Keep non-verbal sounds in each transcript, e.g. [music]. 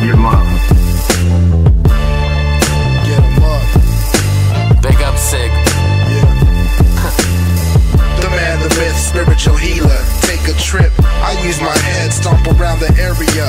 Get them up. Get them up. Big up, sick. [laughs] The man, the myth, spiritual healer. Take a trip. I use my head, stomp around the area.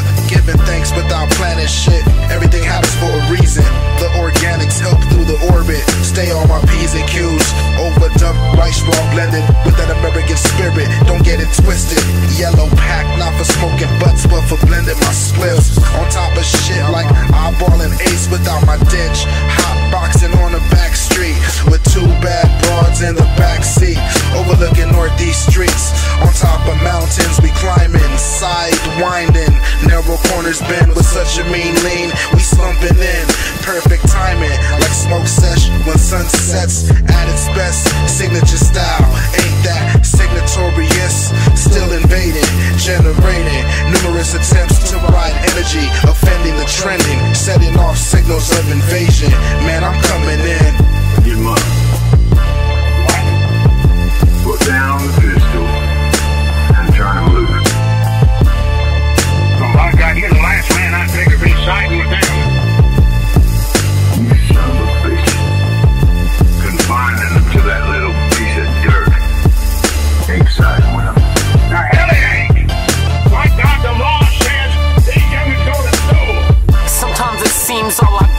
On top of shit like eyeballing ace without my ditch. Hot boxing on the back street with two bad broads in the back seat. Overlooking northeast streets. On top of mountains we climbing, side winding. Narrow corners bend with such a mean lean. We slumping in, perfect timing. of invasion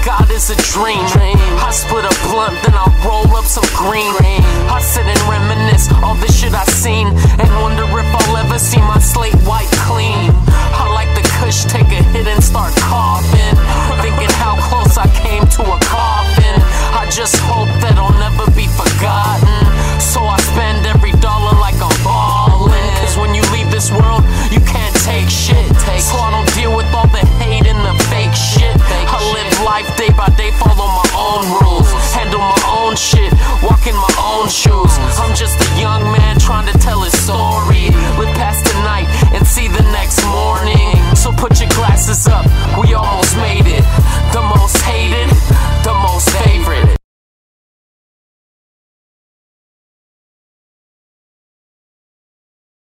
God is a dream. I split a blunt, then I roll up some green. I own shoes. I'm just a young man trying to tell his story.